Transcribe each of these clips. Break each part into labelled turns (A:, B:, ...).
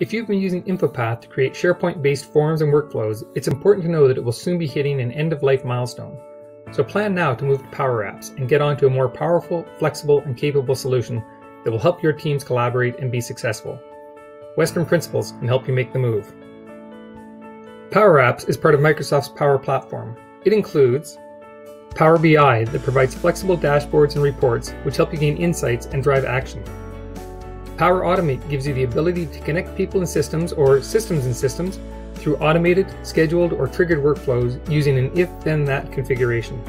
A: If you've been using InfoPath to create SharePoint-based forms and workflows, it's important to know that it will soon be hitting an end-of-life milestone. So plan now to move to Power Apps and get onto a more powerful, flexible, and capable solution that will help your teams collaborate and be successful. Western Principles can help you make the move. Power Apps is part of Microsoft's Power Platform. It includes Power BI that provides flexible dashboards and reports which help you gain insights and drive action. Power Automate gives you the ability to connect people and systems or systems and systems through automated, scheduled, or triggered workflows using an if-then-that configuration.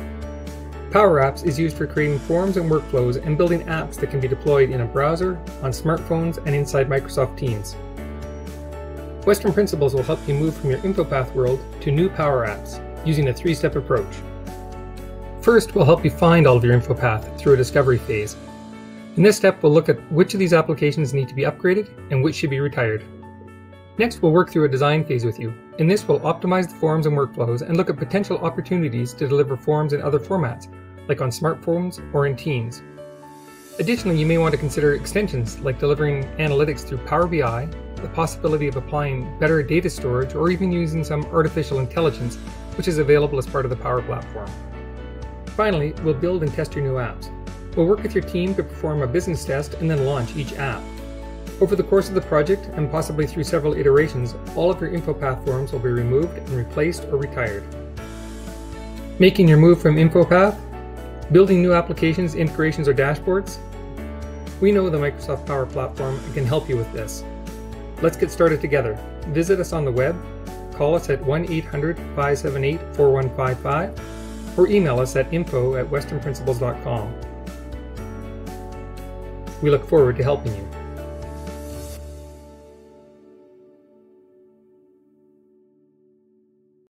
A: Power Apps is used for creating forms and workflows and building apps that can be deployed in a browser, on smartphones, and inside Microsoft Teams. Western Principles will help you move from your InfoPath world to new Power Apps using a three-step approach. First, we'll help you find all of your InfoPath through a discovery phase. In this step, we'll look at which of these applications need to be upgraded and which should be retired. Next, we'll work through a design phase with you. In this, we'll optimize the forms and workflows and look at potential opportunities to deliver forms in other formats, like on smartphones or in Teams. Additionally, you may want to consider extensions like delivering analytics through Power BI, the possibility of applying better data storage, or even using some artificial intelligence, which is available as part of the Power Platform. Finally, we'll build and test your new apps. We'll work with your team to perform a business test and then launch each app. Over the course of the project, and possibly through several iterations, all of your InfoPath forms will be removed and replaced or retired. Making your move from InfoPath, building new applications, integrations, or dashboards? We know the Microsoft Power Platform can help you with this. Let's get started together. Visit us on the web, call us at 1 800 578 4155, or email us at info at westernprinciples.com. We look forward to helping you.